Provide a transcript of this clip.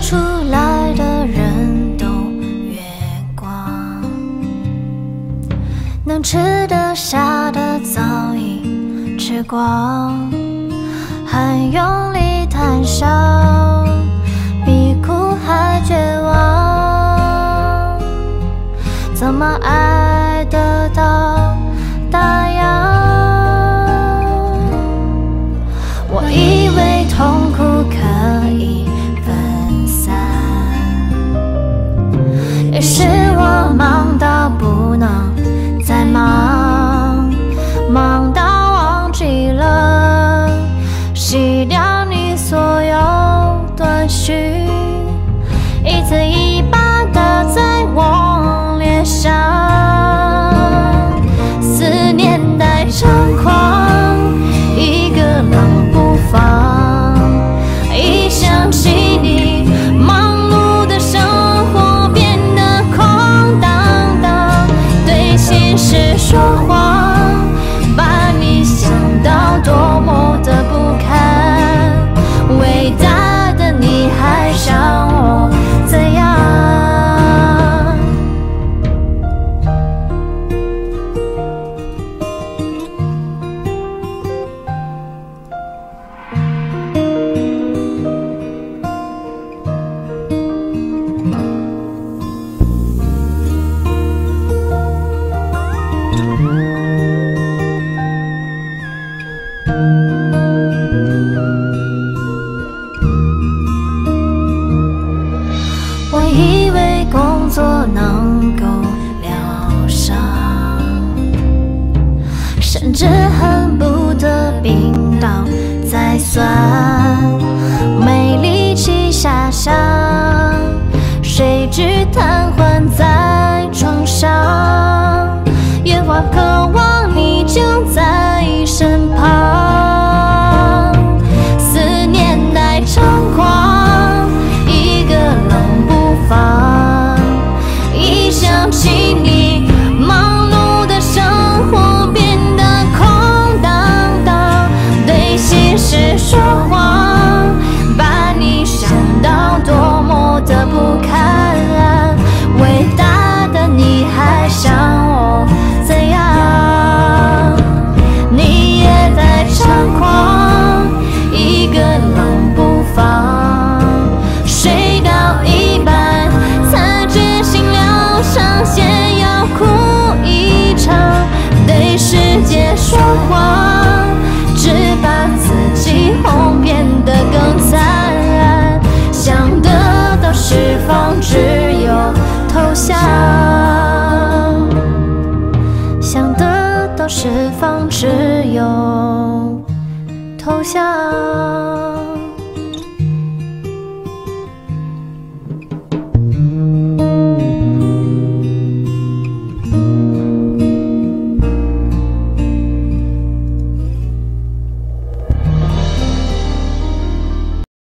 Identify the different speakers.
Speaker 1: 出来的人都月光，能吃得下的早已吃光，很用力谈笑，比哭还绝望，怎么爱得到大洋？我一。是我忙到不以为工作能够疗伤，甚至恨不得病倒再算。没力气遐想，谁知瘫痪在床上，越发渴望你就在。释放，只有投降。